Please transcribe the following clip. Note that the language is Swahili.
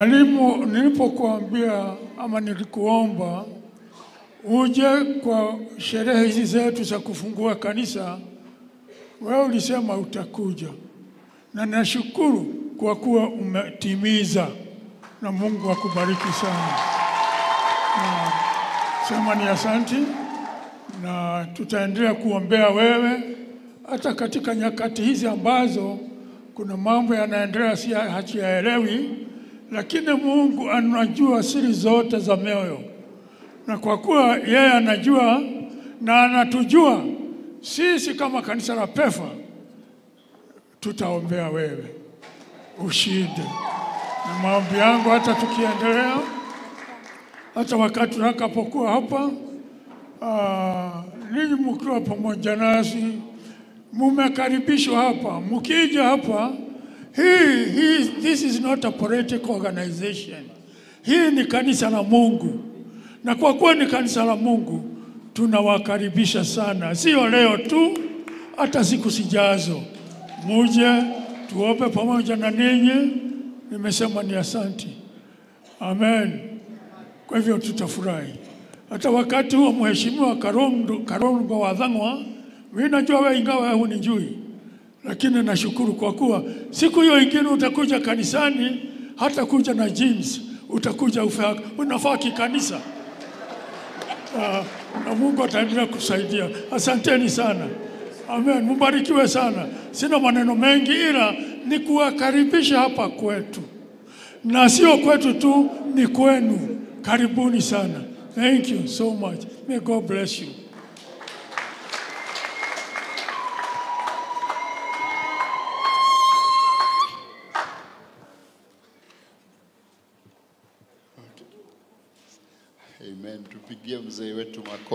Mwalimu, nilipokuambia ama nilikuomba uje kwa sherehe hizi zetu za kufungua kanisa, wewe ulisema utakuja, na nashukuru kwa kuwa umetimiza, na Mungu akubariki sana. Na sema ni asanti, na tutaendelea kuombea wewe hata katika nyakati hizi ambazo kuna mambo yanaendelea si hatuyaelewi, lakini Mungu anajua siri zote za mioyo, na kwa kuwa yeye anajua na anatujua sisi kama kanisa la PEFA, tutaombea wewe ushinde. Na maombi yangu hata tukiendelea, hata wakati tutakapokuwa hapa, ah, ninyi mkiwa pamoja nasi mumekaribishwa hapa. Mkija hapa, hii, hii, this is not a political organization. Hii ni kanisa la Mungu, na kwa kuwa ni kanisa la Mungu tunawakaribisha sana, sio leo tu, hata siku zijazo. Muje tuope pamoja na ninyi. Nimesema ni asanti, amen. Kwa hivyo tutafurahi hata wakati huo. Mheshimiwa Karongo wa Dhang'wa, mimi najua wewe ingawa hunijui, lakini nashukuru kwa kuwa siku hiyo ingine utakuja kanisani, hata kuja na jeans, utakuja ufa, unafaa kikanisa. Uh, na Mungu ataendelea kusaidia. Asanteni sana, amen. mubarikiwe sana. Sina maneno mengi, ila ni kuwakaribisha hapa kwetu, na sio kwetu tu, ni kwenu. Karibuni sana. Thank you so much. May God bless you. Amen. Tupigie mzee wetu makofi.